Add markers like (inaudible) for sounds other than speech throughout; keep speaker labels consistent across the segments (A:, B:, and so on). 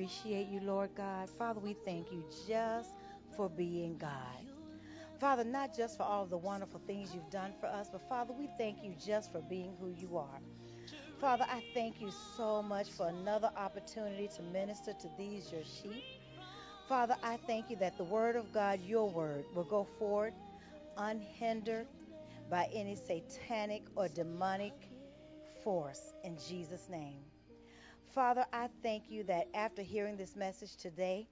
A: appreciate you, Lord God. Father, we thank you just for being God. Father, not just for all the wonderful things you've done for us, but Father, we thank you just for being who you are. Father, I thank you so much for another opportunity to minister to these, your sheep. Father, I thank you that the word of God, your word, will go forward unhindered by any satanic or demonic force in Jesus' name. Father, I thank you that after hearing this message today,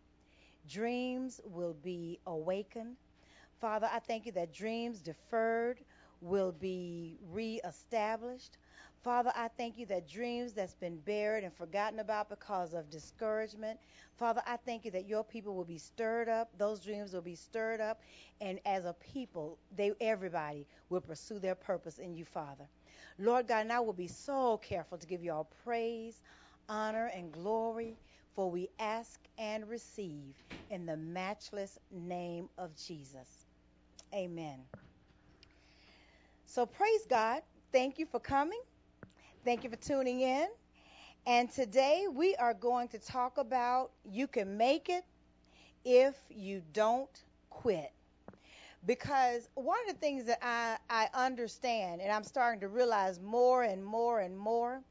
A: dreams will be awakened. Father, I thank you that dreams deferred will be reestablished. Father, I thank you that dreams that's been buried and forgotten about because of discouragement, Father, I thank you that your people will be stirred up. Those dreams will be stirred up, and as a people, they everybody will pursue their purpose in you, Father. Lord God, and I will be so careful to give you all praise, honor, and glory, for we ask and receive in the matchless name of Jesus. Amen. So praise God. Thank you for coming. Thank you for tuning in. And today we are going to talk about you can make it if you don't quit. Because one of the things that I, I understand, and I'm starting to realize more and more and more,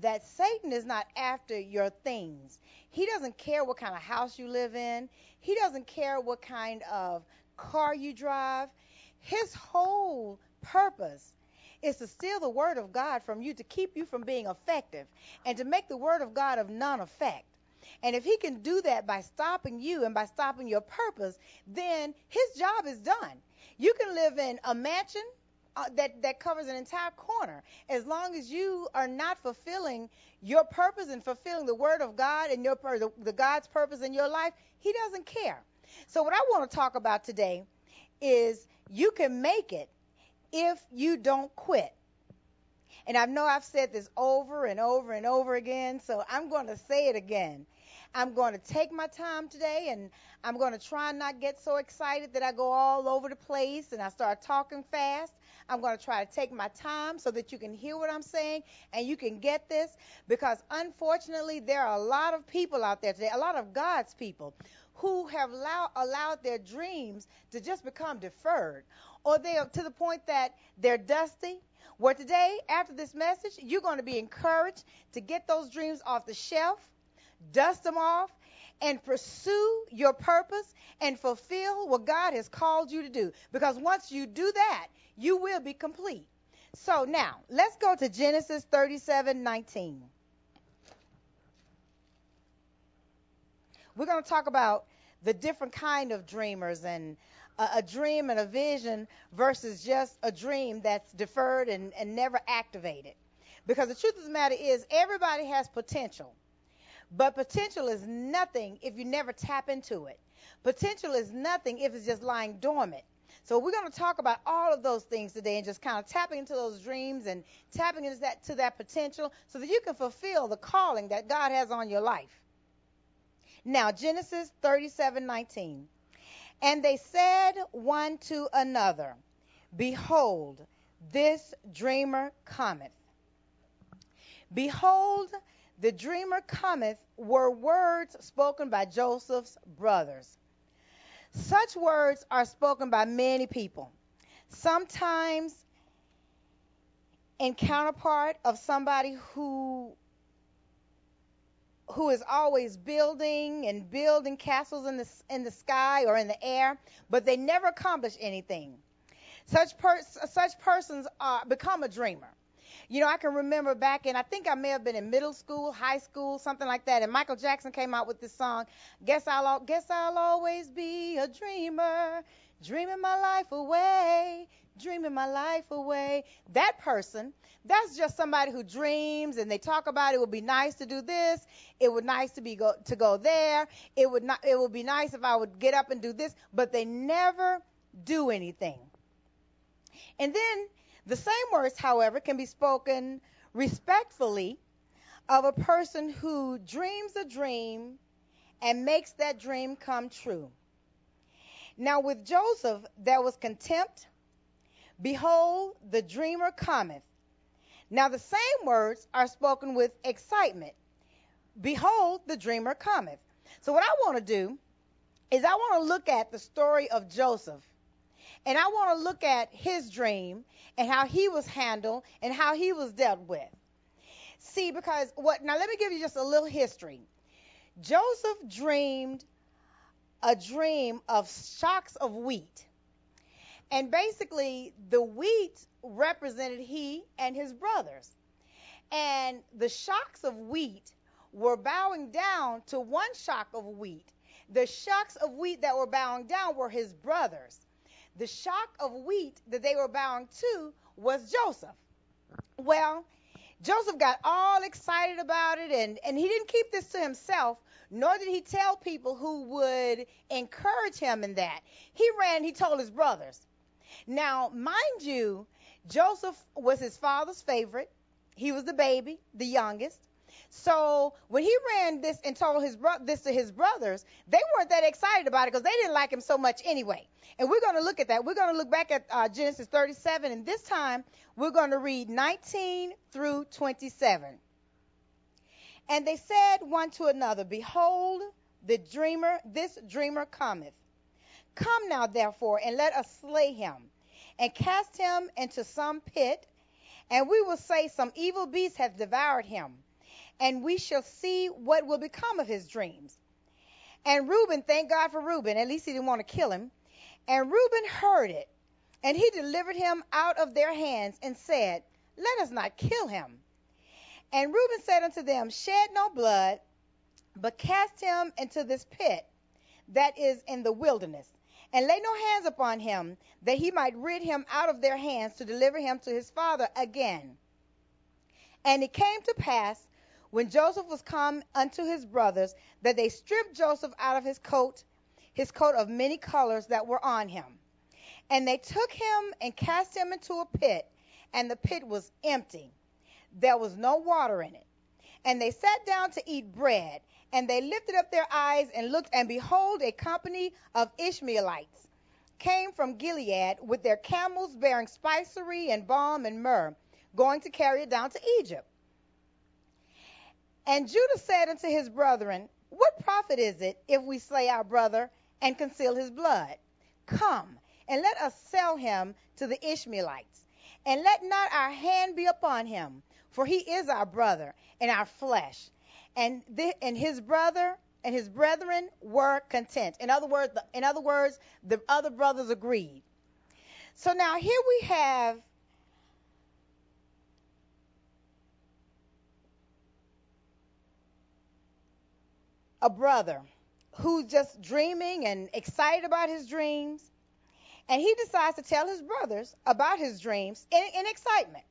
A: that Satan is not after your things. He doesn't care what kind of house you live in, he doesn't care what kind of car you drive. His whole purpose is to steal the word of God from you to keep you from being effective and to make the word of God of none effect. And if he can do that by stopping you and by stopping your purpose, then his job is done. You can live in a mansion uh, that that covers an entire corner as long as you are not fulfilling your purpose and fulfilling the word of God and your the, the God's purpose in your life, he doesn't care. So what I want to talk about today is you can make it if you don't quit. And I know I've said this over and over and over again, so I'm going to say it again. I'm going to take my time today and I'm going to try and not get so excited that I go all over the place and I start talking fast. I'm going to try to take my time so that you can hear what I'm saying and you can get this because unfortunately there are a lot of people out there today, a lot of God's people who have allow, allowed their dreams to just become deferred or they are to the point that they're dusty. Where today, after this message, you're going to be encouraged to get those dreams off the shelf, dust them off, and pursue your purpose and fulfill what God has called you to do. Because once you do that, you will be complete. So now, let's go to Genesis 37:19. We're going to talk about the different kind of dreamers and a, a dream and a vision versus just a dream that's deferred and, and never activated. Because the truth of the matter is, everybody has potential. But potential is nothing if you never tap into it. Potential is nothing if it's just lying dormant. So we're going to talk about all of those things today and just kind of tapping into those dreams and tapping into that to that potential so that you can fulfill the calling that God has on your life. Now, Genesis 37:19. And they said one to another, Behold, this dreamer cometh. Behold, the dreamer cometh were words spoken by Joseph's brothers. Such words are spoken by many people. Sometimes in counterpart of somebody who who is always building and building castles in the in the sky or in the air, but they never accomplish anything. Such per, such persons are become a dreamer. You know, I can remember back in I think I may have been in middle school, high school, something like that, and Michael Jackson came out with this song. Guess I'll guess I'll always be a dreamer, dreaming my life away, dreaming my life away. That person, that's just somebody who dreams and they talk about it would be nice to do this. It would nice to be go to go there. It would not it would be nice if I would get up and do this, but they never do anything. And then the same words, however, can be spoken respectfully of a person who dreams a dream and makes that dream come true. Now, with Joseph, there was contempt Behold, the dreamer cometh. Now, the same words are spoken with excitement, behold, the dreamer cometh. So, what I want to do is I want to look at the story of Joseph. And I want to look at his dream and how he was handled and how he was dealt with. See, because what, now let me give you just a little history. Joseph dreamed a dream of shocks of wheat. And basically, the wheat represented he and his brothers. And the shocks of wheat were bowing down to one shock of wheat. The shocks of wheat that were bowing down were his brothers. The shock of wheat that they were bowing to was Joseph. Well, Joseph got all excited about it, and, and he didn't keep this to himself, nor did he tell people who would encourage him in that. He ran, he told his brothers. Now, mind you, Joseph was his father's favorite. He was the baby, the youngest. So when he ran this and told his bro- this to his brothers, they weren't that excited about it because they didn't like him so much anyway. And we're going to look at that. We're going to look back at uh, Genesis 37, and this time we're going to read 19 through 27. And they said one to another, Behold, the dreamer, this dreamer cometh. Come now, therefore, and let us slay him, and cast him into some pit, and we will say, Some evil beast hath devoured him and we shall see what will become of his dreams. And Reuben, thank God for Reuben, at least he didn't want to kill him. And Reuben heard it, and he delivered him out of their hands and said, Let us not kill him. And Reuben said unto them, Shed no blood, but cast him into this pit that is in the wilderness, and lay no hands upon him, that he might rid him out of their hands to deliver him to his father again. And it came to pass when Joseph was come unto his brothers, that they stripped Joseph out of his coat, his coat of many colors that were on him. And they took him and cast him into a pit, and the pit was empty. There was no water in it. And they sat down to eat bread, and they lifted up their eyes and looked, and behold, a company of Ishmaelites came from Gilead with their camels bearing spicery and balm and myrrh, going to carry it down to Egypt. And Judah said unto his brethren, What profit is it if we slay our brother and conceal his blood? Come, and let us sell him to the Ishmaelites, and let not our hand be upon him, for he is our brother and our flesh. And, the, and his brother and his brethren were content. In other words, the, in other words, the other brothers agreed. So now here we have a brother who's just dreaming and excited about his dreams. And he decides to tell his brothers about his dreams in, in excitement.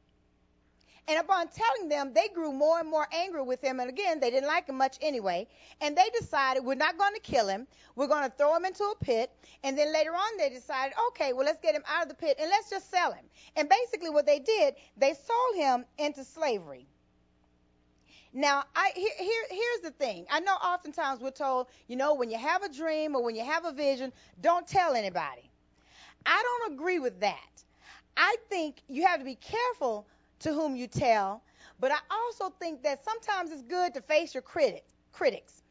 A: And upon telling them, they grew more and more angry with him. And again, they didn't like him much anyway. And they decided, we're not going to kill him. We're going to throw him into a pit. And then later on, they decided, okay, well, let's get him out of the pit and let's just sell him. And basically, what they did, they sold him into slavery. Now, I here, here here's the thing. I know oftentimes we're told, you know, when you have a dream or when you have a vision, don't tell anybody. I don't agree with that. I think you have to be careful to whom you tell, but I also think that sometimes it's good to face your critic, critics.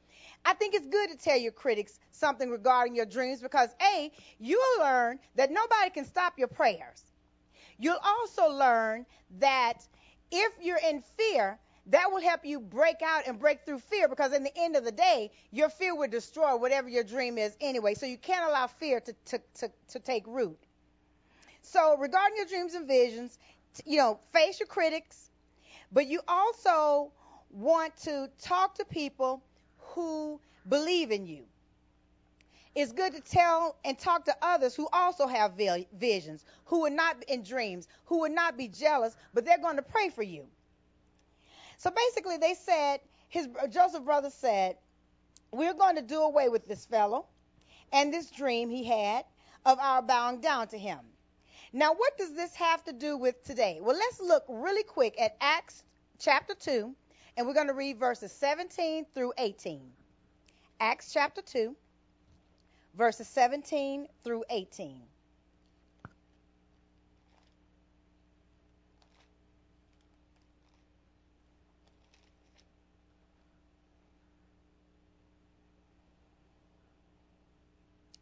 A: I think it's good to tell your critics something regarding your dreams because A, you'll learn that nobody can stop your prayers. You'll also learn that if you're in fear, that will help you break out and break through fear because in the end of the day, your fear will destroy whatever your dream is anyway. So you can't allow fear to, to, to, to take root. So regarding your dreams and visions, you know, face your critics, but you also want to talk to people who believe in you. It's good to tell and talk to others who also have visions, who are not in dreams, who would not be jealous, but they're going to pray for you. So basically, they said, his Joseph brother said, we're going to do away with this fellow and this dream he had of our bowing down to him. Now, what does this have to do with today? Well, let's look really quick at Acts chapter 2, and we're going to read verses 17 through 18. Acts chapter 2, verses 17 through 18.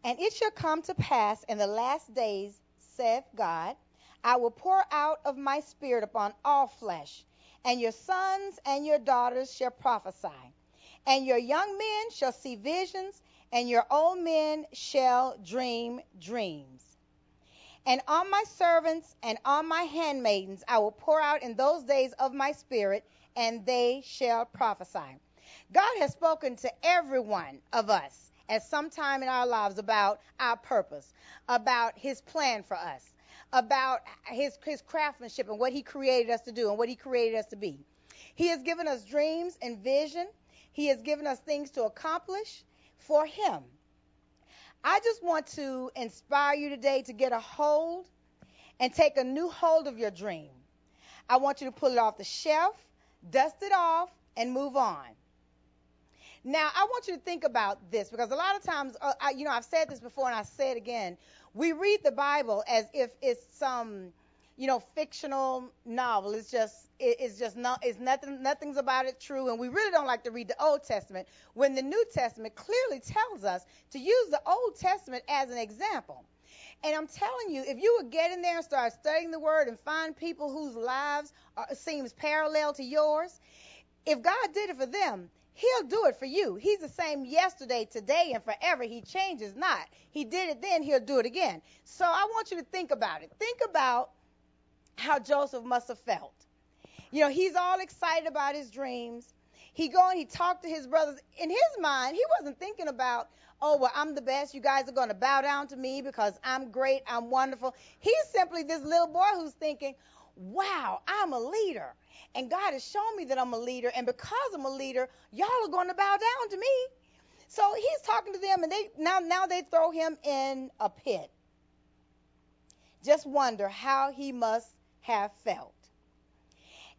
A: And it shall come to pass in the last days, saith God, I will pour out of my spirit upon all flesh, and your sons and your daughters shall prophesy, and your young men shall see visions, and your old men shall dream dreams. And on my servants and on my handmaidens I will pour out in those days of my spirit, and they shall prophesy. God has spoken to every one of us at some time in our lives about our purpose, about his plan for us, about his, his craftsmanship and what he created us to do and what he created us to be. He has given us dreams and vision. He has given us things to accomplish for him. I just want to inspire you today to get a hold and take a new hold of your dream. I want you to pull it off the shelf, dust it off, and move on. Now, I want you to think about this because a lot of times, uh, I, you know, I've said this before and I say it again. We read the Bible as if it's some, you know, fictional novel. It's just it's just not it's nothing nothing's about it true and we really don't like to read the old testament when the new testament clearly tells us to use the old testament as an example and i'm telling you if you would get in there and start studying the word and find people whose lives are, seems parallel to yours if god did it for them he'll do it for you he's the same yesterday today and forever he changes not he did it then he'll do it again so i want you to think about it think about how joseph must have felt you know, he's all excited about his dreams. He go and he talked to his brothers. In his mind, he wasn't thinking about, oh, well, I'm the best. You guys are going to bow down to me because I'm great. I'm wonderful. He's simply this little boy who's thinking, wow, I'm a leader. And God has shown me that I'm a leader. And because I'm a leader, y'all are going to bow down to me. So he's talking to them, and they now now they throw him in a pit. Just wonder how he must have felt.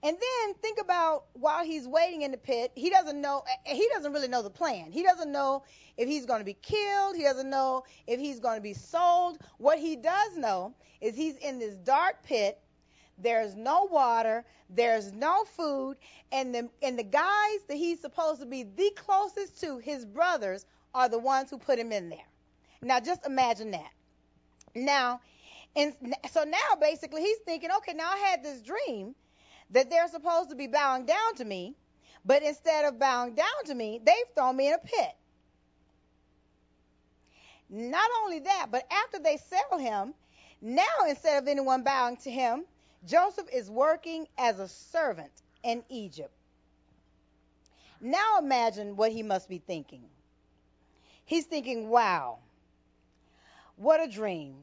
A: And then think about while he's waiting in the pit, he doesn't know, he doesn't really know the plan. He doesn't know if he's going to be killed. He doesn't know if he's going to be sold. What he does know is he's in this dark pit. There's no water. There's no food. And the, and the guys that he's supposed to be the closest to, his brothers, are the ones who put him in there. Now just imagine that. Now, and so now basically he's thinking, okay, now I had this dream that they're supposed to be bowing down to me, but instead of bowing down to me, they've thrown me in a pit. Not only that, but after they sell him, now instead of anyone bowing to him, Joseph is working as a servant in Egypt. Now imagine what he must be thinking. He's thinking, wow, what a dream.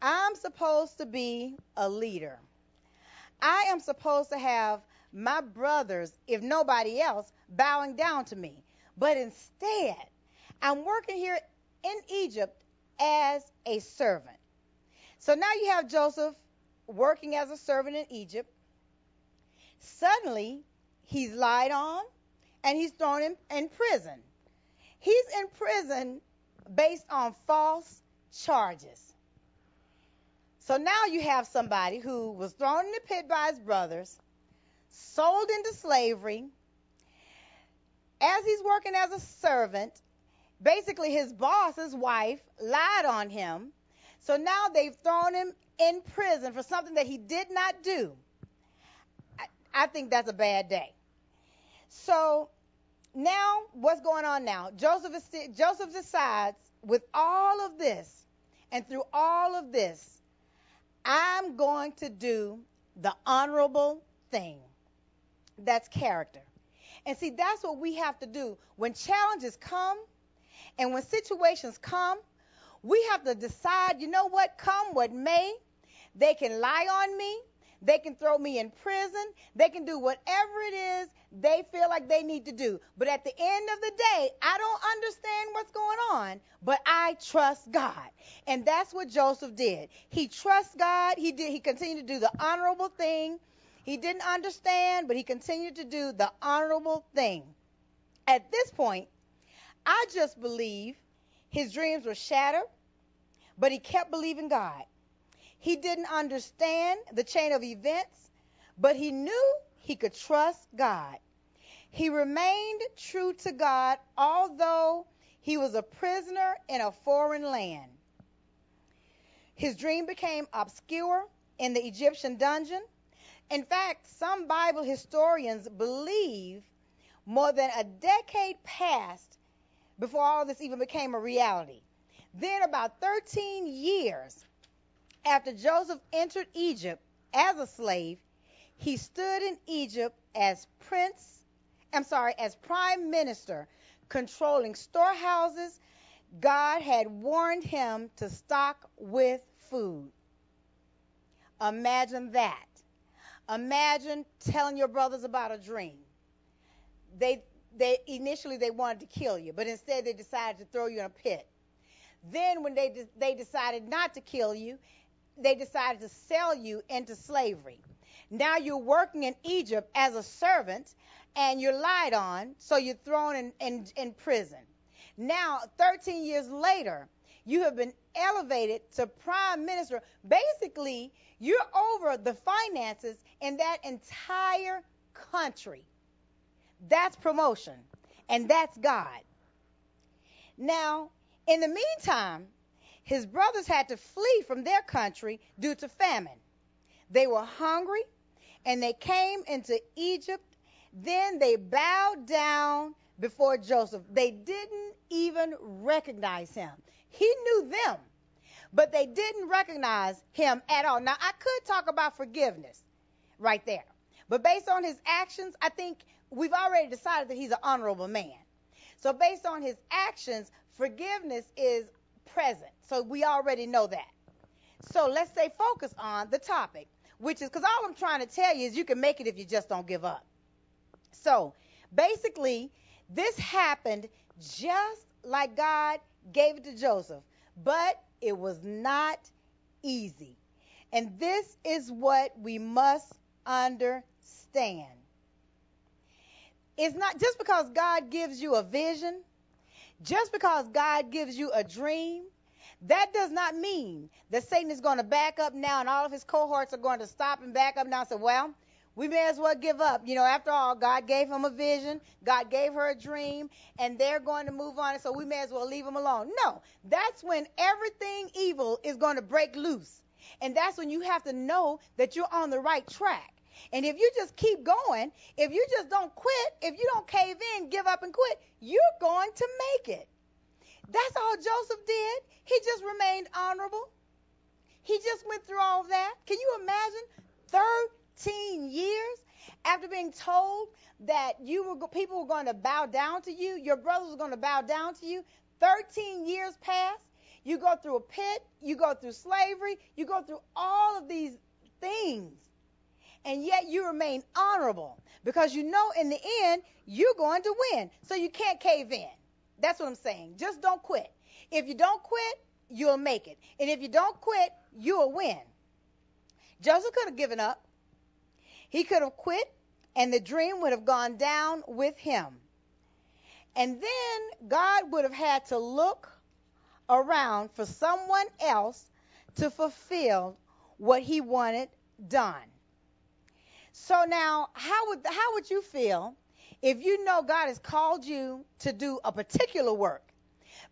A: I'm supposed to be a leader. I am supposed to have my brothers, if nobody else, bowing down to me. But instead, I'm working here in Egypt as a servant. So now you have Joseph working as a servant in Egypt. Suddenly, he's lied on and he's thrown in, in prison. He's in prison based on false charges. So now you have somebody who was thrown in the pit by his brothers, sold into slavery. As he's working as a servant, basically his boss, his wife, lied on him. So now they've thrown him in prison for something that he did not do. I, I think that's a bad day. So now what's going on now? Joseph, is, Joseph decides with all of this and through all of this I'm going to do the honorable thing. That's character. And see, that's what we have to do. When challenges come and when situations come, we have to decide, you know what, come what may, they can lie on me, they can throw me in prison. They can do whatever it is they feel like they need to do. But at the end of the day, I don't understand what's going on, but I trust God. And that's what Joseph did. He trusts God. He did he continued to do the honorable thing. He didn't understand, but he continued to do the honorable thing. At this point, I just believe his dreams were shattered, but he kept believing God. He didn't understand the chain of events, but he knew he could trust God. He remained true to God, although he was a prisoner in a foreign land. His dream became obscure in the Egyptian dungeon. In fact, some Bible historians believe more than a decade passed before all this even became a reality. Then, about 13 years after Joseph entered Egypt as a slave, he stood in Egypt as prince, I'm sorry, as prime minister, controlling storehouses. God had warned him to stock with food. Imagine that. Imagine telling your brothers about a dream. They they initially they wanted to kill you, but instead they decided to throw you in a pit. Then when they de- they decided not to kill you, they decided to sell you into slavery. Now you're working in Egypt as a servant and you're lied on, so you're thrown in, in, in prison. Now, 13 years later, you have been elevated to prime minister. Basically, you're over the finances in that entire country. That's promotion, and that's God. Now, in the meantime, his brothers had to flee from their country due to famine. They were hungry and they came into Egypt. Then they bowed down before Joseph. They didn't even recognize him. He knew them, but they didn't recognize him at all. Now, I could talk about forgiveness right there, but based on his actions, I think we've already decided that he's an honorable man. So, based on his actions, forgiveness is present. So, we already know that. So, let's stay focused on the topic, which is because all I'm trying to tell you is you can make it if you just don't give up. So, basically, this happened just like God gave it to Joseph, but it was not easy. And this is what we must understand. It's not just because God gives you a vision, just because God gives you a dream, that does not mean that Satan is going to back up now and all of his cohorts are going to stop and back up now and say, well, we may as well give up. You know, after all, God gave him a vision, God gave her a dream, and they're going to move on, so we may as well leave them alone. No, that's when everything evil is going to break loose. And that's when you have to know that you're on the right track. And if you just keep going, if you just don't quit, if you don't cave in, give up and quit, you're going to make it. That's all Joseph did. He just remained honorable. He just went through all that. Can you imagine? 13 years after being told that you were people were going to bow down to you, your brothers were going to bow down to you. 13 years passed. You go through a pit, you go through slavery, you go through all of these things and yet you remain honorable because you know in the end you're going to win. So you can't cave in. That's what I'm saying. Just don't quit. If you don't quit, you'll make it. And if you don't quit, you'll win. Joseph could have given up. He could have quit, and the dream would have gone down with him. And then God would have had to look around for someone else to fulfill what he wanted done. So now, how would how would you feel if you know God has called you to do a particular work?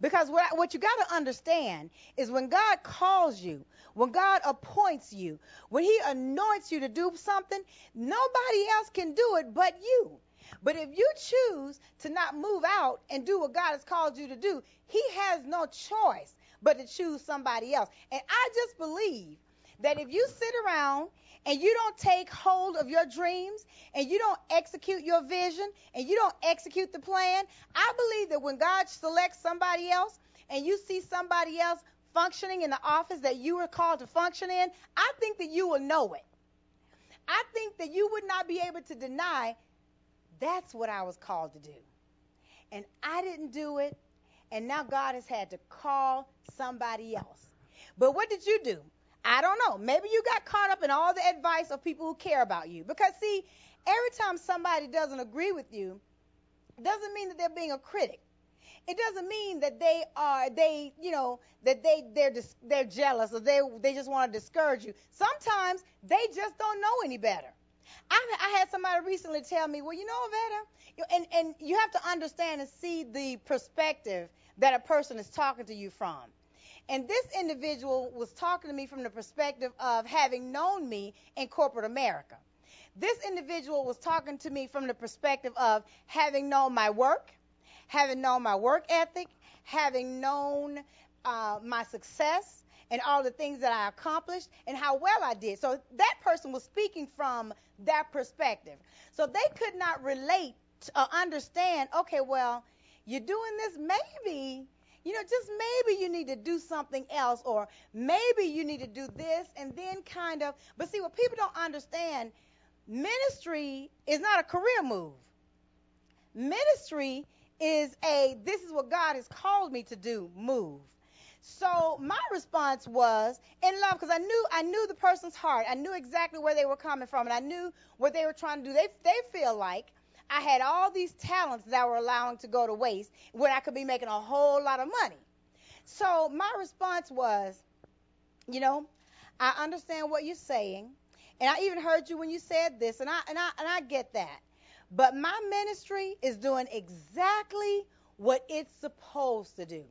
A: Because what, what you got to understand is when God calls you, when God appoints you, when He anoints you to do something, nobody else can do it but you. But if you choose to not move out and do what God has called you to do, He has no choice but to choose somebody else. And I just believe that if you sit around and you don't take hold of your dreams and you don't execute your vision and you don't execute the plan, I believe that when God selects somebody else and you see somebody else functioning in the office that you were called to function in, I think that you will know it. I think that you would not be able to deny that's what I was called to do. And I didn't do it, and now God has had to call somebody else. But what did you do? I don't know. Maybe you got caught up in all the advice of people who care about you. Because see, every time somebody doesn't agree with you, doesn't mean that they're being a critic. It doesn't mean that they are they you know that they they're dis, they're jealous or they they just want to discourage you. Sometimes they just don't know any better. I, I had somebody recently tell me, well, you know, Veda, and and you have to understand and see the perspective that a person is talking to you from. And this individual was talking to me from the perspective of having known me in corporate America. This individual was talking to me from the perspective of having known my work, having known my work ethic, having known uh, my success, and all the things that I accomplished and how well I did. So that person was speaking from that perspective. So they could not relate or understand, okay, well, you're doing this, maybe, you know, just maybe you need to do something else, or maybe you need to do this, and then kind of. But see, what people don't understand, ministry is not a career move. Ministry is a this is what God has called me to do move. So my response was in love because I knew I knew the person's heart. I knew exactly where they were coming from, and I knew what they were trying to do. They they feel like I had all these talents that were allowing to go to waste when I could be making a whole lot of money. So my response was, you know, I understand what you're saying, and I even heard you when you said this, and I and I and I get that. But my ministry is doing exactly what it's supposed to do.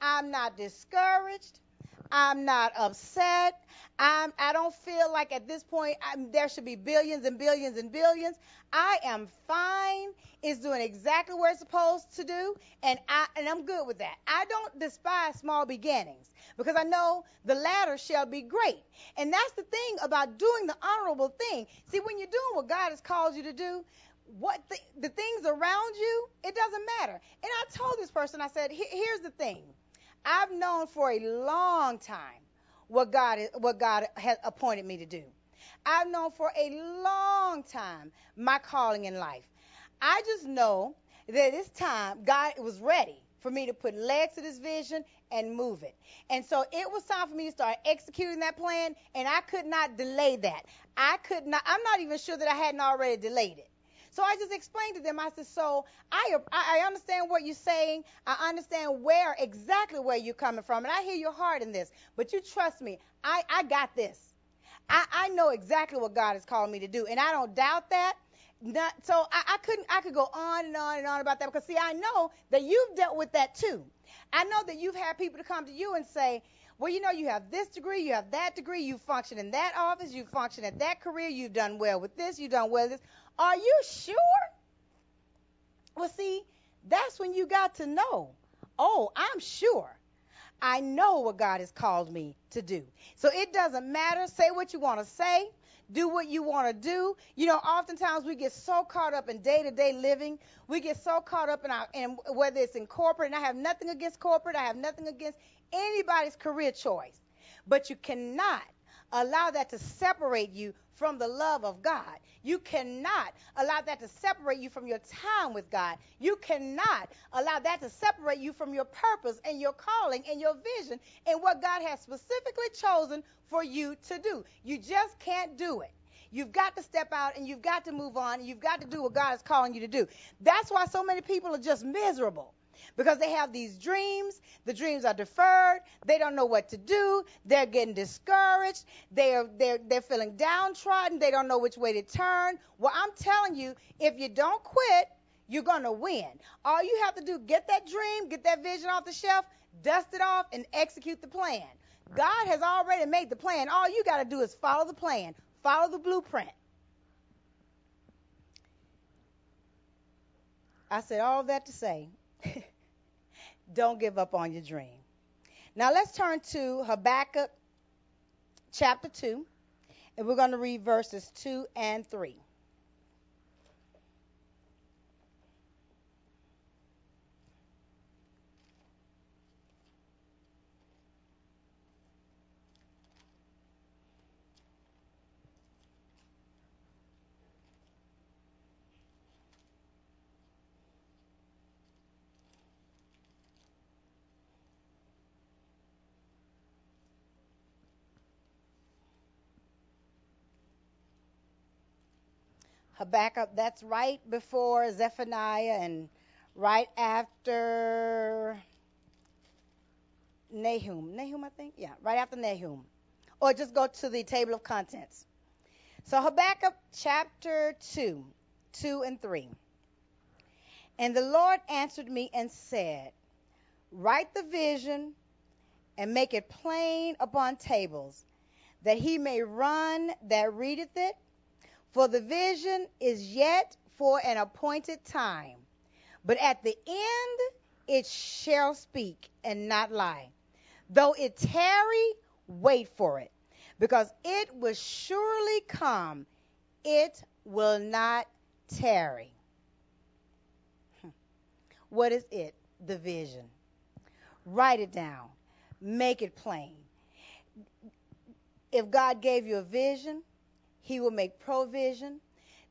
A: I'm not discouraged. I'm not upset. I'm, I don't feel like at this point I'm, there should be billions and billions and billions. I am fine. It's doing exactly what it's supposed to do, and I and I'm good with that. I don't despise small beginnings because I know the latter shall be great. And that's the thing about doing the honorable thing. See, when you're doing what God has called you to do, what the, the things around you, it doesn't matter. And I told this person, I said, here's the thing. I've known for a long time what God what God has appointed me to do. I've known for a long time my calling in life. I just know that this time God was ready for me to put legs to this vision and move it. And so it was time for me to start executing that plan, and I could not delay that. I could not, I'm not even sure that I hadn't already delayed it. So I just explained to them. I said, so I I understand what you're saying. I understand where exactly where you're coming from, and I hear your heart in this. But you trust me. I I got this. I I know exactly what God has called me to do, and I don't doubt that. Not, so I, I couldn't I could go on and on and on about that because see I know that you've dealt with that too. I know that you've had people to come to you and say, well, you know, you have this degree, you have that degree, you function in that office, you function at that career, you've done well with this, you've done well with this. Are you sure? Well, see, that's when you got to know. Oh, I'm sure. I know what God has called me to do. So it doesn't matter. Say what you want to say. Do what you want to do. You know, oftentimes we get so caught up in day to day living. We get so caught up in our, in whether it's in corporate, and I have nothing against corporate. I have nothing against anybody's career choice. But you cannot allow that to separate you from the love of God. You cannot allow that to separate you from your time with God. You cannot allow that to separate you from your purpose and your calling and your vision and what God has specifically chosen for you to do. You just can't do it. You've got to step out and you've got to move on and you've got to do what God is calling you to do. That's why so many people are just miserable because they have these dreams. The dreams are deferred. They don't know what to do. They're getting discouraged. They're, they're, they're feeling downtrodden. They don't know which way to turn. Well, I'm telling you, if you don't quit, you're going to win. All you have to do, get that dream, get that vision off the shelf, dust it off, and execute the plan. God has already made the plan. All you got to do is follow the plan, follow the blueprint. I said all that to say (laughs) don't give up on your dream. Now let's turn to Habakkuk chapter 2, and we're going to read verses 2 and 3. Habakkuk, that's right before Zephaniah and right after Nahum. Nahum, I think? Yeah, right after Nahum. Or just go to the table of contents. So Habakkuk chapter 2, 2 and 3. And the Lord answered me and said, Write the vision and make it plain upon tables, that he may run that readeth it. For the vision is yet for an appointed time, but at the end it shall speak and not lie. Though it tarry, wait for it, because it will surely come. It will not tarry. Hmm. What is it? The vision. Write it down. Make it plain. If God gave you a vision, He will make provision.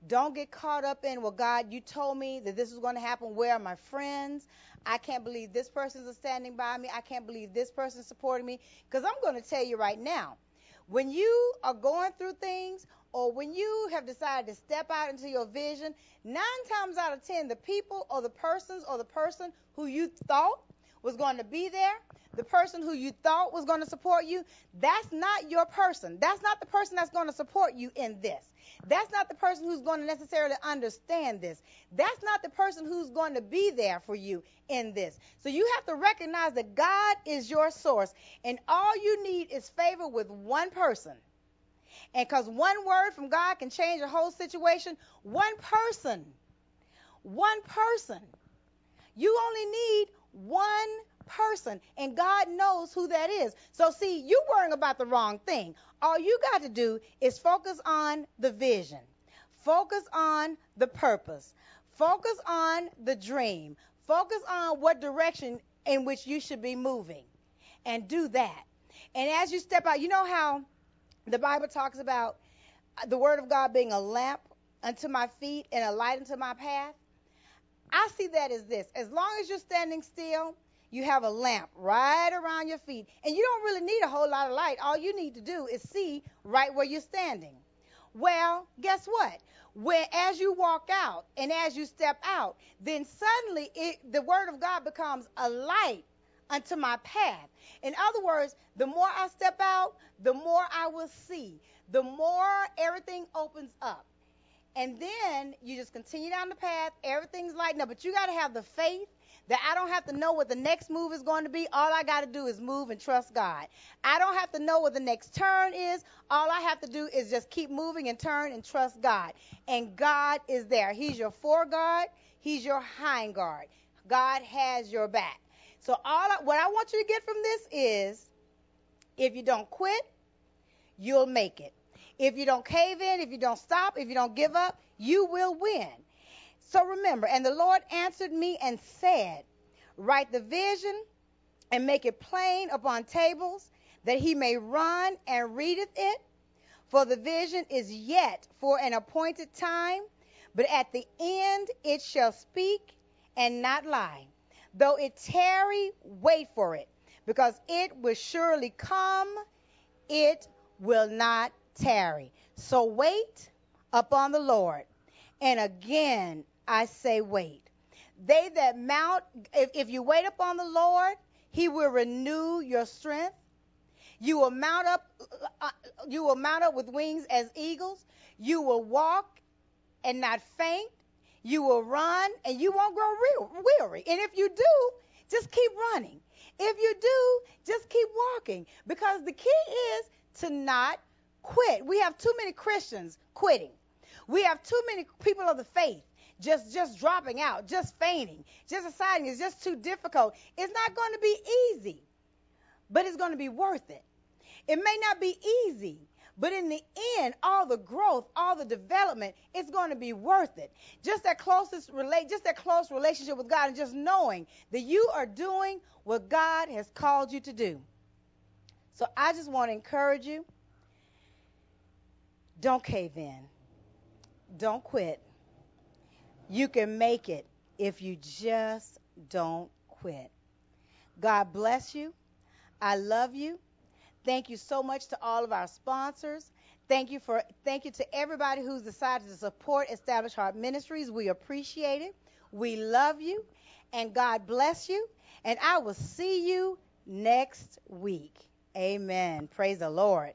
A: Don't get caught up in, well, God, you told me that this was going to happen. Where are my friends? I can't believe this person is standing by me. I can't believe this person is supporting me. Because I'm going to tell you right now, when you are going through things or when you have decided to step out into your vision, nine times out of ten, the people or the persons or the person who you thought was going to be there, the person who you thought was going to support you, that's not your person. That's not the person that's going to support you in this. That's not the person who's going to necessarily understand this. That's not the person who's going to be there for you in this. So you have to recognize that God is your source, and all you need is favor with one person. And because one word from God can change a whole situation, one person, one person, you only need one person, and God knows who that is. So, see, you worrying about the wrong thing. All you got to do is focus on the vision, focus on the purpose, focus on the dream, focus on what direction in which you should be moving, and do that. And as you step out, you know how the Bible talks about the Word of God being a lamp unto my feet and a light unto my path? I see that as this. As long as you're standing still, you have a lamp right around your feet. And you don't really need a whole lot of light. All you need to do is see right where you're standing. Well, guess what? Where as you walk out and as you step out, then suddenly it, the word of God becomes a light unto my path. In other words, the more I step out, the more I will see. The more everything opens up. And then you just continue down the path, everything's lighting up. But you got to have the faith that I don't have to know what the next move is going to be. All I got to do is move and trust God. I don't have to know what the next turn is. All I have to do is just keep moving and turn and trust God. And God is there. He's your foreguard, He's your hind guard. God has your back. So all I, what I want you to get from this is if you don't quit, you'll make it. If you don't cave in, if you don't stop, if you don't give up, you will win. So remember, and the Lord answered me and said, Write the vision and make it plain upon tables, that he may run and readeth it. For the vision is yet for an appointed time, but at the end it shall speak and not lie. Though it tarry, wait for it, because it will surely come, it will not tarry. So wait upon the Lord. And again, I say wait. They that mount, if, if you wait upon the Lord, he will renew your strength. You will mount up, uh, you will mount up with wings as eagles. You will walk and not faint. You will run and you won't grow weary. And if you do, just keep running. If you do, just keep walking. Because the key is to not quit. We have too many Christians quitting. We have too many people of the faith just just dropping out, just fainting, just deciding it's just too difficult. It's not going to be easy, but it's going to be worth it. It may not be easy, but in the end, all the growth, all the development, it's going to be worth it. Just that closest relate, just that close relationship with God, and just knowing that you are doing what God has called you to do. So I just want to encourage you. Don't cave in. Don't quit. You can make it if you just don't quit. God bless you. I love you. Thank you so much to all of our sponsors. Thank you for thank you to everybody who's decided to support Established Heart Ministries. We appreciate it. We love you and God bless you. And I will see you next week. Amen. Praise the Lord.